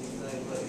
inside, but